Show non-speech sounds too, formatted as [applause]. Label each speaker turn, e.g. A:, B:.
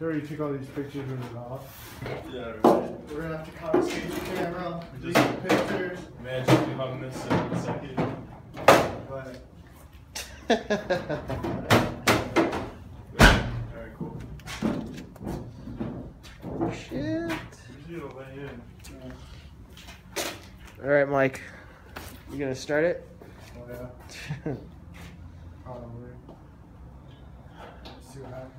A: Here You took all these pictures of it off.
B: Yeah, right.
C: We're gonna have to confiscate the camera,
B: We just-
C: the pictures.
B: Imagine we hung this in a second.
C: But [laughs]
B: Alright, cool.
D: Shit. All right, Mike. You gonna start it?
A: Oh yeah, [laughs] probably. See what happens.